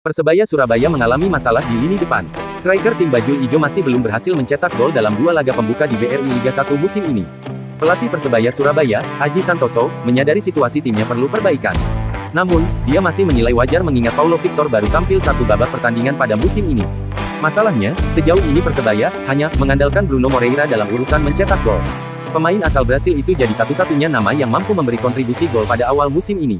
Persebaya Surabaya mengalami masalah di lini depan. Striker tim bajul ijo masih belum berhasil mencetak gol dalam dua laga pembuka di BRI Liga 1 musim ini. Pelatih Persebaya Surabaya, Haji Santoso, menyadari situasi timnya perlu perbaikan. Namun, dia masih menilai wajar mengingat Paulo Victor baru tampil satu babak pertandingan pada musim ini. Masalahnya, sejauh ini Persebaya hanya mengandalkan Bruno Moreira dalam urusan mencetak gol. Pemain asal Brasil itu jadi satu-satunya nama yang mampu memberi kontribusi gol pada awal musim ini.